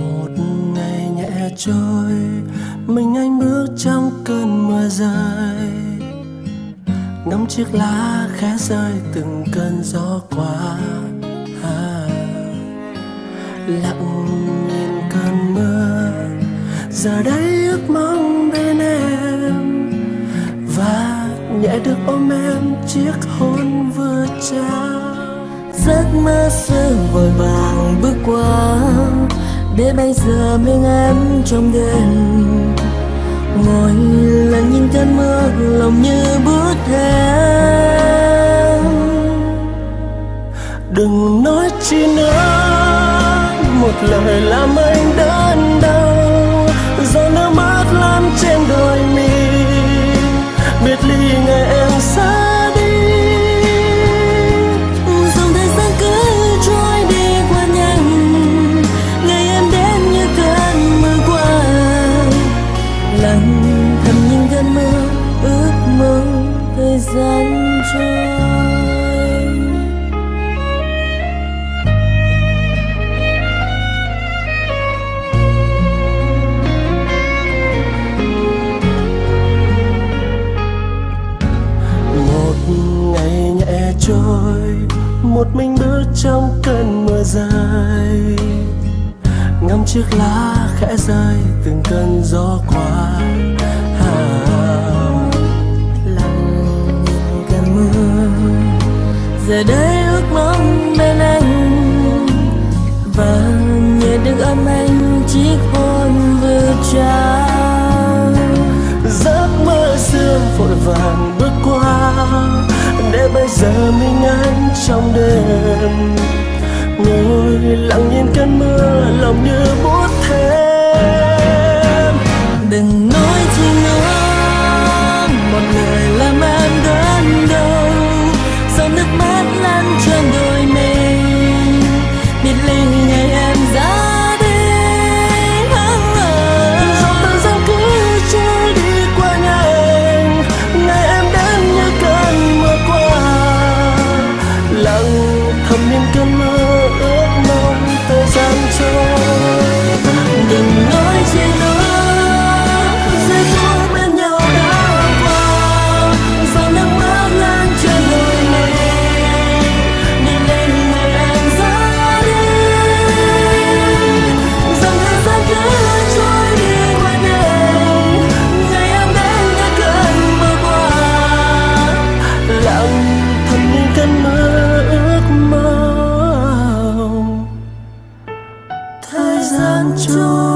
một ngày nhẹ trôi mình anh bước trong cơn mưa rơi. Ngắm chiếc lá khẽ rơi từng cơn gió qua. À, lặng nhìn cơn mưa giờ đây ước mong bên em. Và nhẹ được ôm em chiếc hôn vừa trao. Giấc mơ xưa vội vàng bước qua để bây giờ mình em trong đêm. Ngồi lặng nhìn cơn mưa lòng như bút thêm đừng nói chi nữa, một lời là mấy gian. Trôi một ngày nhẹ trôi, một mình bước trong cơn mưa dài. Ngắm chiếc lá khẽ rơi, từng cơn gió qua giờ đây ước mong bên anh. Và nhờ được ấm anh, chiếc hôn vừa trao. Giấc mơ xưa vội vàng bước qua, để bây giờ mình anh trong đêm. Ngồi lặng nhìn cơn mưa, lòng như bút thêm. Đừng nói chi don't 中。